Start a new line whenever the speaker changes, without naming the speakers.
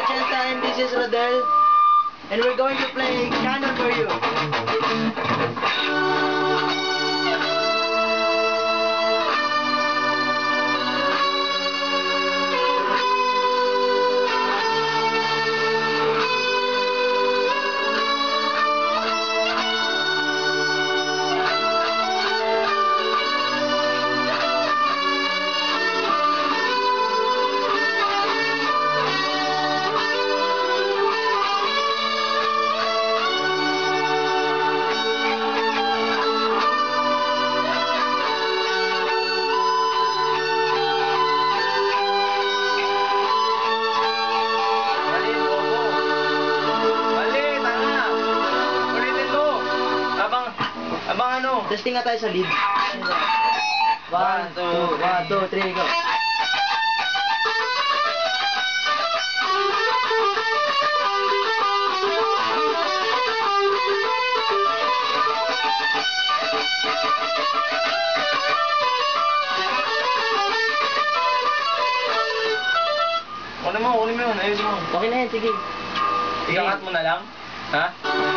chance time. This is Rodel. And we're going to play Canon for you.
Abang ano?
Testing nga tayo sa lead. One, two, one, two, three, go.
Kunin mo, kunin mo yun. Ayusin mo.
Okay na yan, sige.
Ikakat mo na lang. Ha?